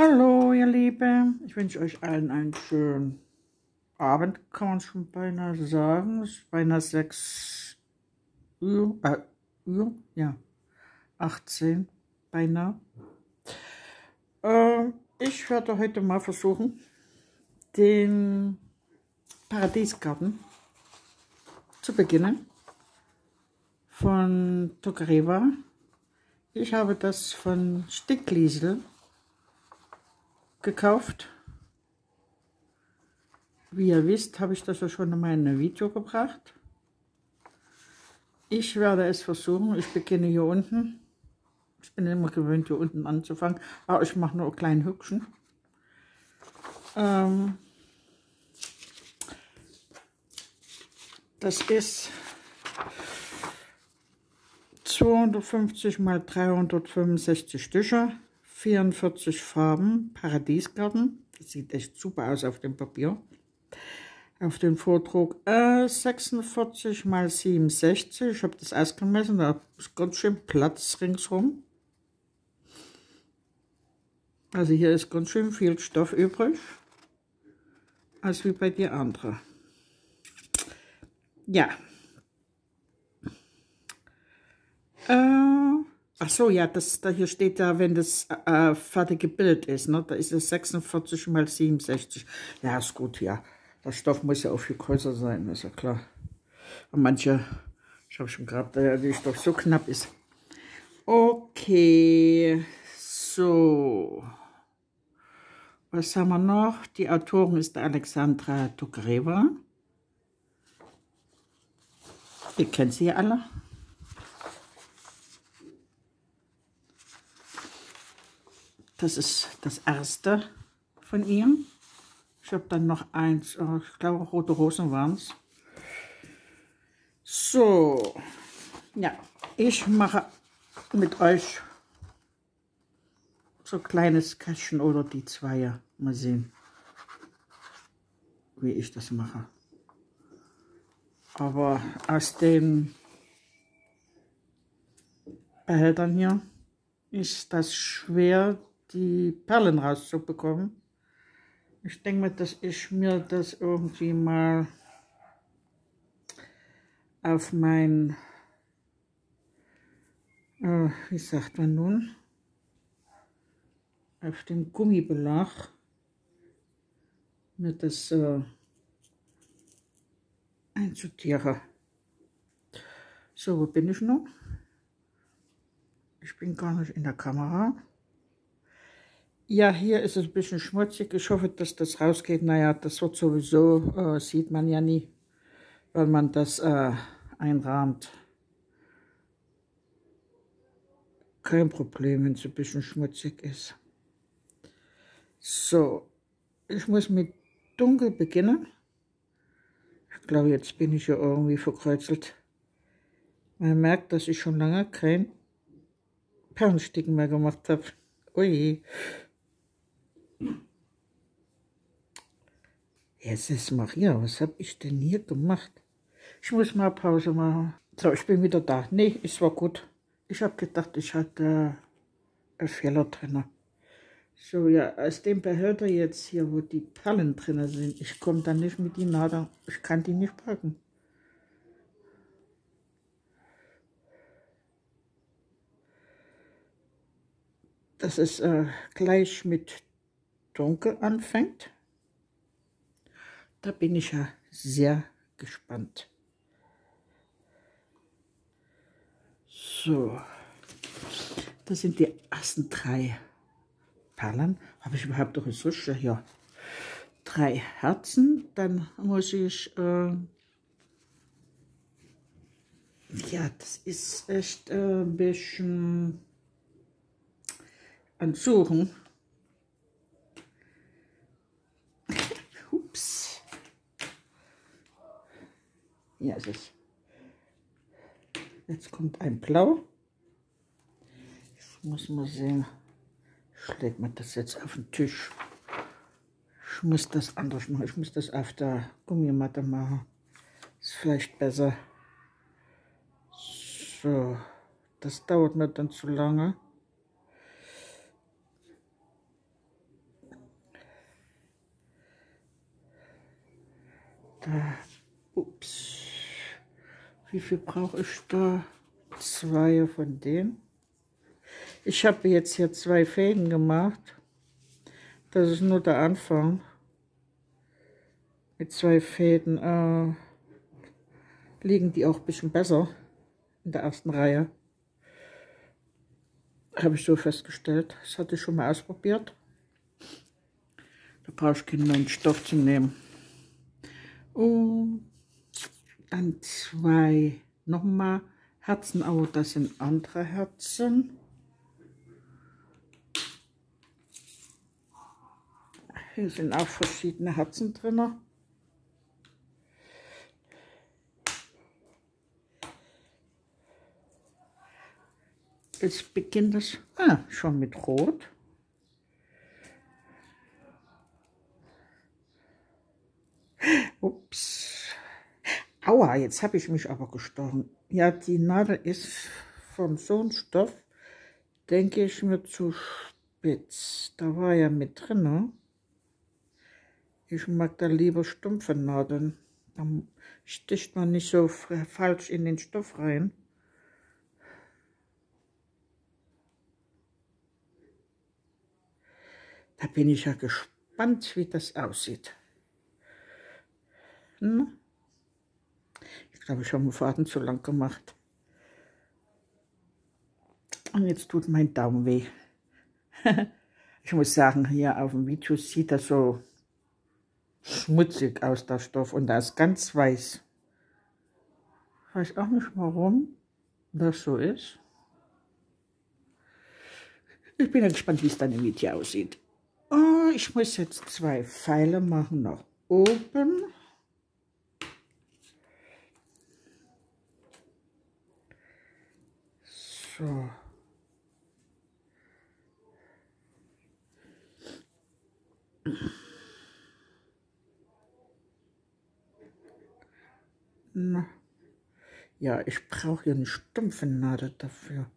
Hallo, ihr Lieben. Ich wünsche euch allen einen schönen Abend, kann man schon beinahe sagen. Es ist beinahe 6 Uhr, äh, Uhr, ja, 18, beinahe. Äh, ich werde heute mal versuchen, den Paradiesgarten zu beginnen von Tokareva. Ich habe das von Stickliesel gekauft. Wie ihr wisst, habe ich das ja schon in meinem Video gebracht. Ich werde es versuchen. Ich beginne hier unten. Ich bin immer gewöhnt, hier unten anzufangen. Aber ich mache nur einen kleinen Hübschen. Ähm das ist 250 mal 365 Stücke. 44 Farben, Paradiesgarten. Das sieht echt super aus auf dem Papier. Auf dem Vordruck äh, 46 mal 67. Ich habe das ausgemessen, da ist ganz schön Platz ringsherum. Also hier ist ganz schön viel Stoff übrig, als wie bei die anderen. Ja. Äh, Ach so, ja, das, da hier steht da, wenn das äh, fertige Bild ist, ne? Da ist es 46 mal 67. Ja, ist gut, ja. Der Stoff muss ja auch viel größer sein, ist ja klar. Und manche, ich habe schon gehabt, der Stoff so knapp ist. Okay, so. Was haben wir noch? Die Autorin ist Alexandra Tokareva. Ihr kennt sie ja alle. Das ist das erste von ihm. Ich habe dann noch eins, äh, ich glaube rote Rosen waren es. So, ja, ich mache mit euch so ein kleines Kästchen oder die Zweier. Mal sehen, wie ich das mache. Aber aus den Behältern hier ist das schwer, die Perlen rauszubekommen. Ich denke mal, dass ich mir das irgendwie mal auf mein, äh, wie sagt man nun, auf dem Gummibelag mir das äh, einsortiere. So, wo bin ich nun? Ich bin gar nicht in der Kamera. Ja, hier ist es ein bisschen schmutzig. Ich hoffe, dass das rausgeht. Naja, das wird sowieso, äh, sieht man ja nie, weil man das äh, einrahmt. Kein Problem, wenn es ein bisschen schmutzig ist. So, ich muss mit dunkel beginnen. Ich glaube, jetzt bin ich ja irgendwie verkreuzelt. Man merkt, dass ich schon lange kein Perlensticken mehr gemacht habe. Ui. Jesus Maria, was habe ich denn hier gemacht? Ich muss mal Pause machen. So, ich bin wieder da. Nee, es war gut. Ich habe gedacht, ich hatte einen Fehler drin. So, ja, aus dem Behälter jetzt hier, wo die Perlen drin sind, ich komme da nicht mit die Nadel. Ich kann die nicht packen. Das ist äh, gleich mit dunkel anfängt. Da bin ich ja sehr gespannt. So, das sind die ersten drei Perlen. Habe ich überhaupt noch so schön hier? Drei Herzen. Dann muss ich, äh, ja, das ist echt äh, ein bisschen an Suchen. Hier ist. Jetzt kommt ein Blau. Ich muss mal sehen. Ich lege mir das jetzt auf den Tisch. Ich muss das anders machen. Ich muss das auf der Gummimatte machen. Ist vielleicht besser. So. Das dauert mir dann zu lange. Da, ups. Wie viel brauche ich da? Zwei von denen. Ich habe jetzt hier zwei Fäden gemacht. Das ist nur der Anfang. Mit zwei Fäden äh, liegen die auch ein bisschen besser in der ersten Reihe. Habe ich so festgestellt. Das hatte ich schon mal ausprobiert. Da brauche ich keinen neuen Stoff zu nehmen. Und dann zwei nochmal Herzen, aber das sind andere Herzen. Hier sind auch verschiedene Herzen drin. Jetzt beginnt es ah, schon mit Rot. Ups. Aua, jetzt habe ich mich aber gestochen. Ja, die Nadel ist von so einem Stoff, denke ich mir, zu spitz. Da war ja mit drin. Ne? Ich mag da lieber stumpfe Nadeln. Dann sticht man nicht so falsch in den Stoff rein. Da bin ich ja gespannt, wie das aussieht. Hm? Glaube, ich habe den Faden zu lang gemacht. Und jetzt tut mein Daumen weh. ich muss sagen, hier auf dem Video sieht das so schmutzig aus, der Stoff. Und da ist ganz weiß. Ich weiß auch nicht, warum das so ist. Ich bin gespannt, wie es dann im Video aussieht. Oh, ich muss jetzt zwei Pfeile machen nach oben. So. Na. Ja, ich brauche hier eine stumpfe Nadel dafür.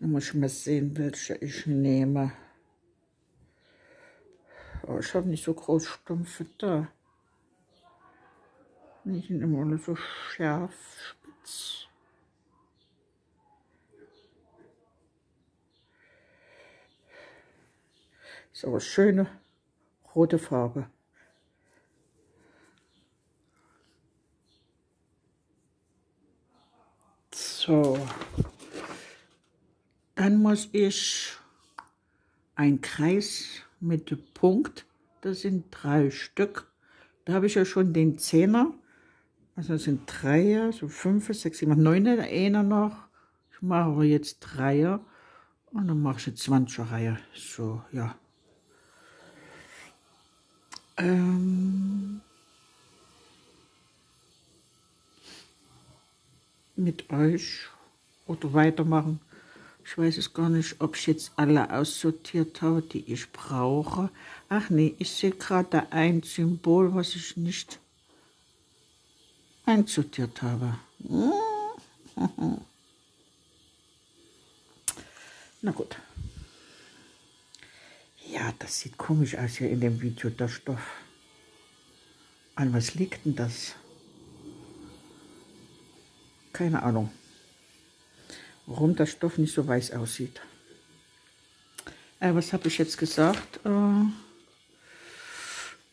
Da muss ich mal sehen, welche ich nehme. Oh, ich habe nicht so groß stumpfe da. Immer alle so scharf, spitz. Ist aber schöne rote Farbe. So, dann muss ich einen Kreis mit Punkt, das sind drei Stück. Da habe ich ja schon den Zehner, also das sind Dreier, so fünf, sechs, sieben, neun, einer noch. Ich mache jetzt Dreier und dann mache ich jetzt 20 Reihe. So, ja. Ähm, mit euch oder weitermachen. Ich weiß es gar nicht, ob ich jetzt alle aussortiert habe, die ich brauche. Ach nee, ich sehe gerade ein Symbol, was ich nicht einsortiert habe. Na gut. Ja, das sieht komisch aus hier in dem Video, der Stoff. An was liegt denn das? Keine Ahnung, warum der Stoff nicht so weiß aussieht. Äh, was habe ich jetzt gesagt? Äh,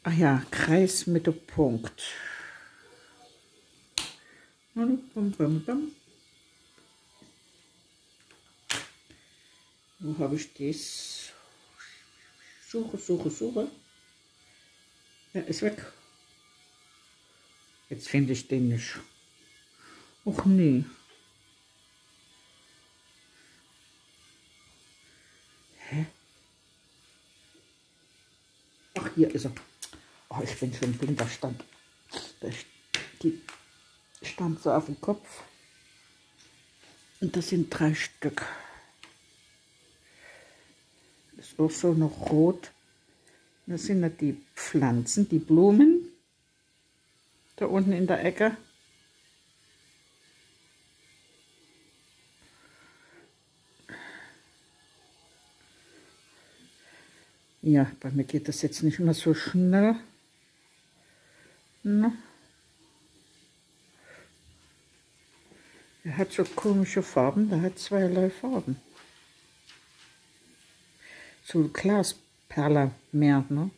ach ja, Kreismittelpunkt. Wo habe ich das? Suche, suche, suche. Er ist weg. Jetzt finde ich den nicht. Och nee. Hä? Ach, hier ist er. Oh, ich bin schon blind, da stand. Die stand so auf dem Kopf. Und das sind drei Stück ist auch so noch rot. Das sind ja die Pflanzen, die Blumen. Da unten in der Ecke. Ja, bei mir geht das jetzt nicht mehr so schnell. Na. Er hat so komische Farben, der hat zweierlei Farben. So Glasperle mehr, ne?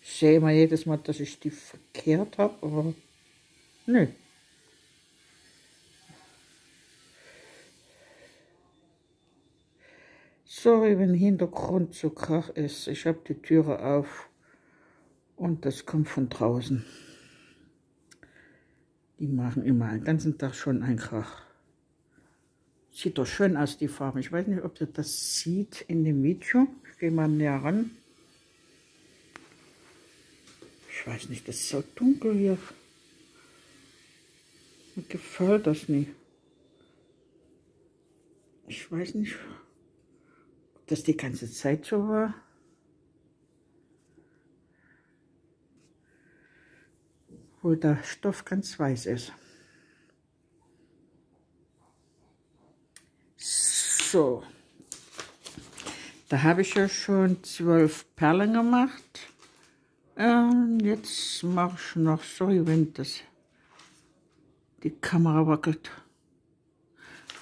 Ich sehe immer jedes Mal, dass ich die verkehrt habe, aber nö. Sorry, wenn Hintergrund so krach ist. Ich habe die Türe auf und das kommt von draußen. Die machen immer den ganzen Tag schon einen Krach. Sieht doch schön aus, die Farbe. Ich weiß nicht, ob ihr das sieht in dem Video. Ich gehe mal näher ran. Ich weiß nicht, das ist so dunkel hier. Mir gefällt das nicht. Ich weiß nicht, ob das die ganze Zeit so war. wo der Stoff ganz weiß ist. So, da habe ich ja schon zwölf Perlen gemacht. Und jetzt mache ich noch, sorry, wenn das die Kamera wackelt,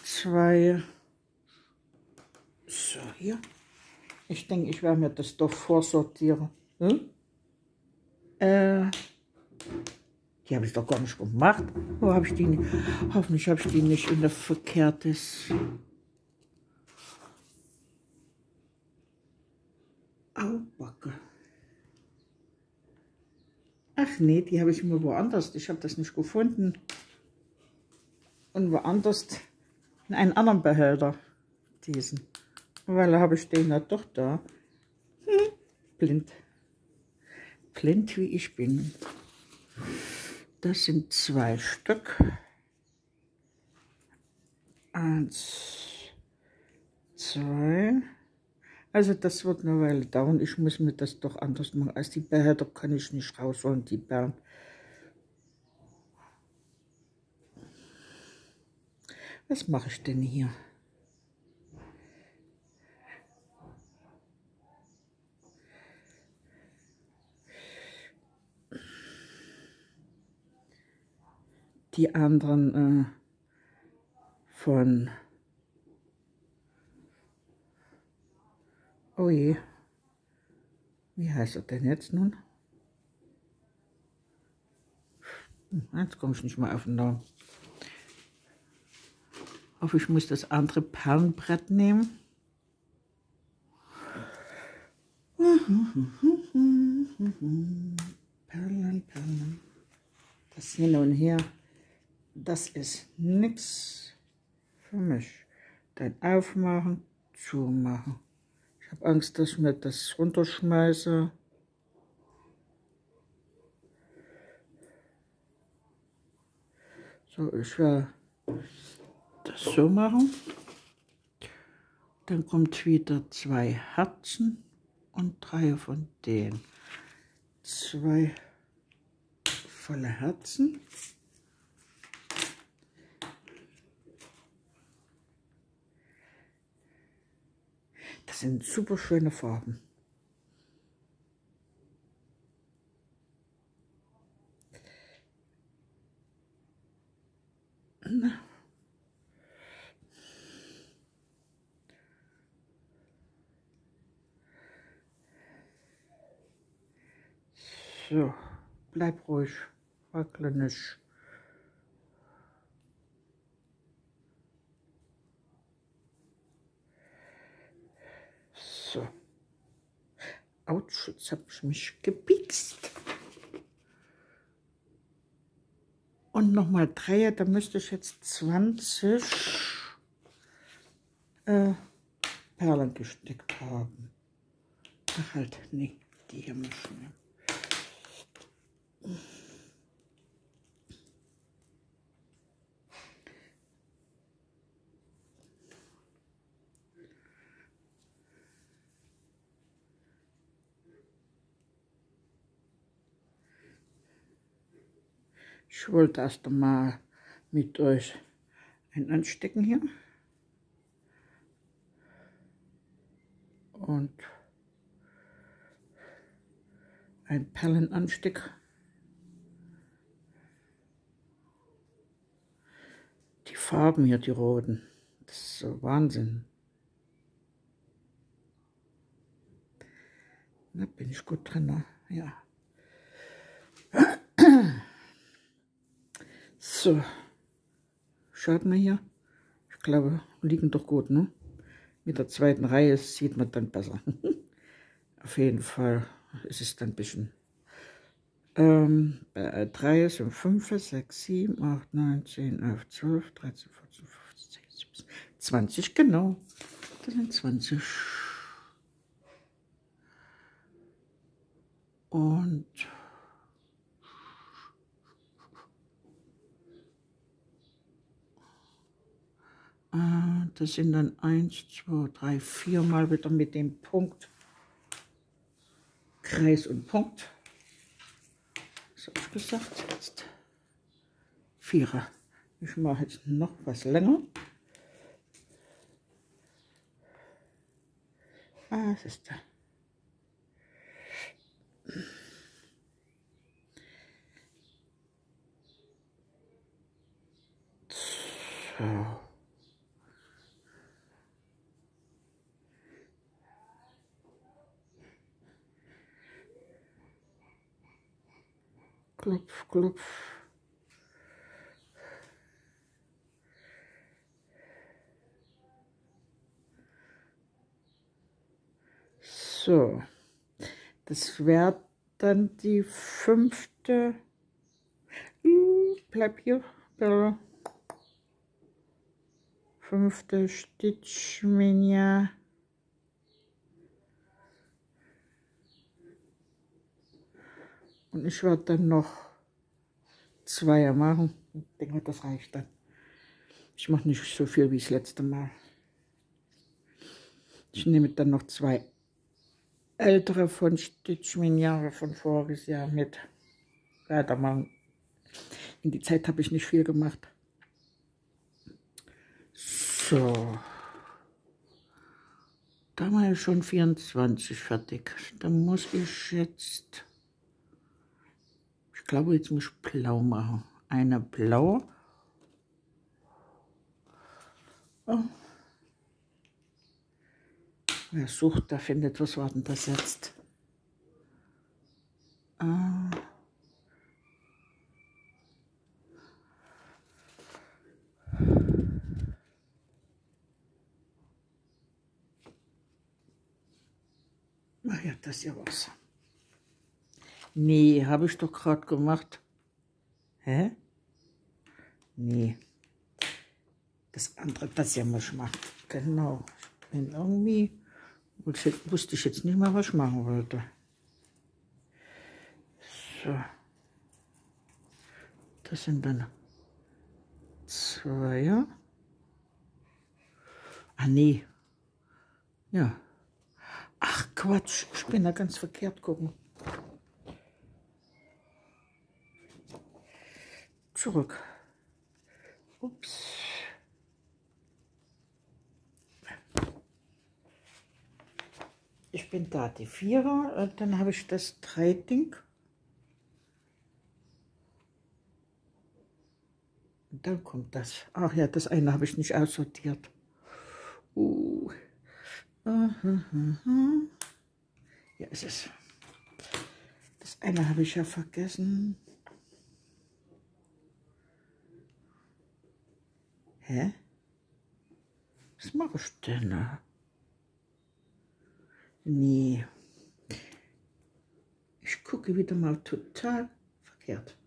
zwei, so hier. Ich denke, ich werde mir das doch vorsortieren. Hm? Äh, die habe ich doch gar nicht gemacht. Wo habe ich die? Hoffentlich habe ich die nicht in der verkehrtes. Aubacke. Ach nee, die habe ich immer woanders. Ich habe das nicht gefunden. Und woanders in einen anderen Behälter. Diesen. Weil da habe ich den ja doch da. Hm, blind. Blind wie ich bin. Das sind zwei Stück. Eins, zwei. Also das wird eine Weile dauern. Ich muss mir das doch anders machen. Als die Behälter kann ich nicht rausholen, die Bären. Was mache ich denn hier? die anderen äh, von, oh je, wie heißt er denn jetzt nun? Jetzt komme ich nicht mehr auf den Namen. Hoffe, ich muss das andere Perlenbrett nehmen. Perlen, Perlen. Das hin und her das ist nichts für mich. Dann aufmachen, zumachen. Ich habe Angst, dass ich mir das runterschmeiße. So, ich werde das so machen. Dann kommt wieder zwei Herzen und drei von denen. Zwei volle Herzen. Sind super schöne Farben. So, bleib ruhig, wackle nicht. So. Autsch, jetzt habe ich mich gepikst. Und nochmal Dreier, da müsste ich jetzt 20 äh, Perlen gestickt haben. Ach halt, nee, die hier müssen wir. Ich wollte erst einmal mit euch ein Anstecken hier. Und ein Perlenanstieg. Die Farben hier, die roten, das ist so Wahnsinn. Da bin ich gut drin, ne? ja. So, schaut mal hier. Ich glaube, liegen doch gut, ne? Mit der zweiten Reihe sieht man dann besser. Auf jeden Fall ist es dann ein bisschen. Ähm, bei 3 sind 5, 6, 7, 8, 9, 10, 11, 12, 13, 14, 15, 16, 17, 20, genau. Das sind 20. Und äh, das sind dann 1, 2, 3, 4 Mal wieder mit dem Punkt. Kreis und Punkt. Was habe ich gesagt? Jetzt Vierer. Ich mache jetzt noch was länger. Ah, ist da. So. Klopf, klopf. So, das wäre dann die fünfte. Uh, bleib hier, bitte. Fünfte Stitchmania. Und ich werde dann noch zwei machen. Ich denke, das reicht dann. Ich mache nicht so viel wie das letzte Mal. Ich nehme dann noch zwei ältere von Stitchmin Jahre von voriges Jahr mit. Weitermachen. In die Zeit habe ich nicht viel gemacht. So. Da war ich schon 24 fertig. Dann muss ich jetzt glaube, jetzt muss ich blau machen. Eine blaue. Oh. Wer sucht, der findet. Was war denn das jetzt? Ah. Ach ja, das ja was. Nee, habe ich doch gerade gemacht. Hä? Nee. Das andere, das ja mal machen. Genau. Ich bin irgendwie, wusste ich jetzt nicht mehr, was ich machen wollte. So. Das sind dann zwei. Ah, nee. Ja. Ach Quatsch, ich bin da ganz verkehrt gucken. Zurück. Ups. Ich bin da die Vierer, äh, dann habe ich das Drei-Ding. Und dann kommt das. Ach ja, das eine habe ich nicht aussortiert. Uh. Ist es. Das eine habe ich ja vergessen. Hä? Was mache ich denn da? Nee. Ich gucke wieder mal total verkehrt.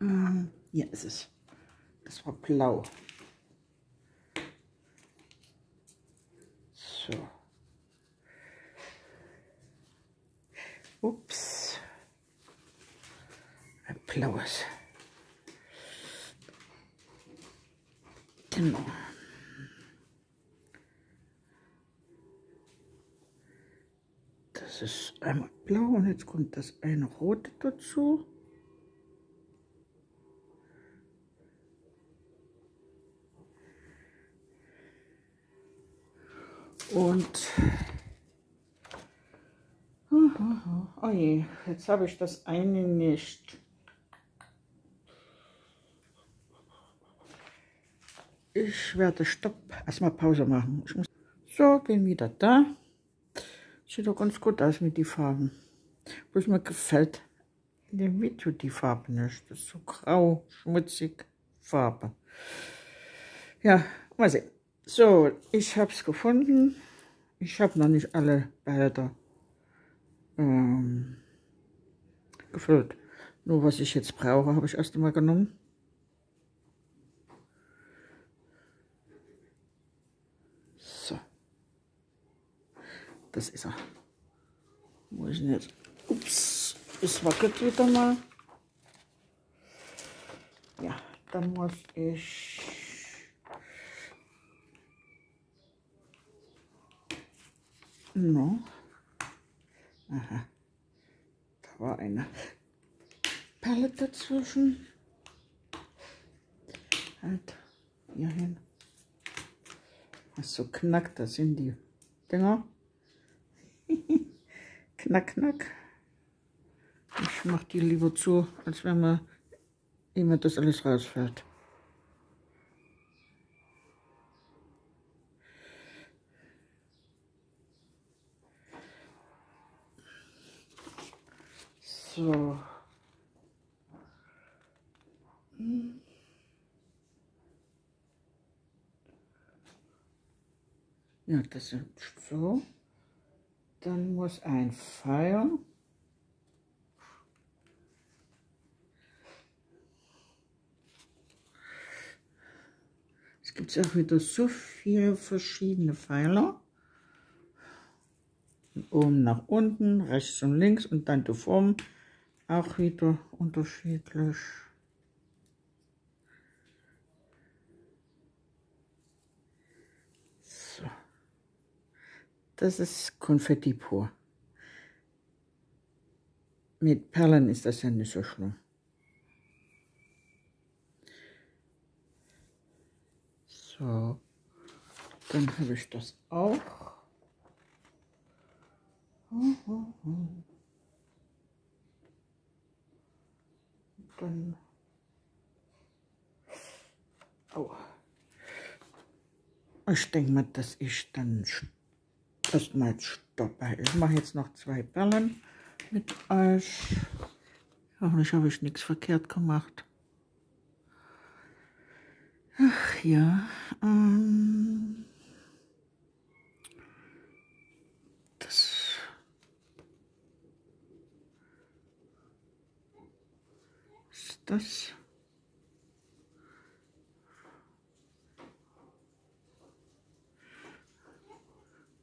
Ähm, hier ist es. Das war blau. So. Ups. Ein blaues. Genau. Das ist einmal blau und jetzt kommt das eine rote dazu. Und Aha. Oh je, jetzt habe ich das eine nicht. Ich werde Stopp, erstmal Pause machen. Ich muss so, bin wieder da. Sieht doch ganz gut aus mit den Farben. Bloß mir gefällt in dem Video die Farbe nicht. Das ist so grau, schmutzig Farbe. Ja, mal sehen. So, ich habe es gefunden. Ich habe noch nicht alle Behälter ähm, gefüllt. Nur was ich jetzt brauche, habe ich erst einmal genommen. So. Das ist er. Wo ist denn jetzt? Ups, es wackelt wieder mal. Ja, dann muss ich noch Aha. Da war eine Palette dazwischen. Halt hier hin. So knackt, das sind die Dinger. Knack, knack. Ich mach die lieber zu, als wenn man immer das alles rausfällt. So. Ja, das ist so. Dann muss ein Pfeil. Es gibt auch wieder so viele verschiedene Pfeiler oben nach unten, rechts und links und dann die Form auch wieder unterschiedlich. So. Das ist Konfetti pur. Mit Perlen ist das ja nicht so schlimm. So, dann habe ich das auch. Dann. Oh. Ich denke mal, dass ich dann erstmal stoppe. Ich mache jetzt noch zwei Bällen mit euch. Hoffentlich habe ich nichts verkehrt gemacht. Ach ja. Ähm das.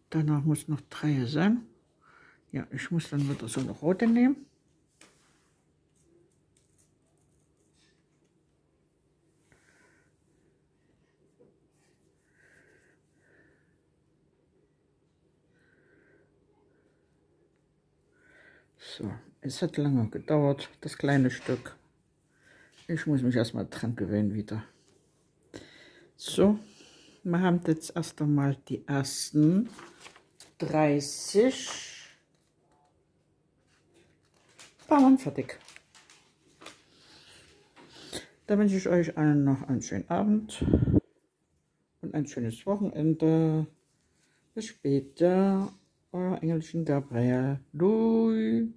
Danach muss noch drei sein. Ja, ich muss dann wieder so eine rote nehmen. So, es hat lange gedauert, das kleine Stück. Ich muss mich erstmal dran gewöhnen wieder. So, wir haben jetzt erst einmal die ersten 30 Bauern fertig. Da wünsche ich euch allen noch einen schönen Abend und ein schönes Wochenende. Bis später, euer englischen Gabriel. Du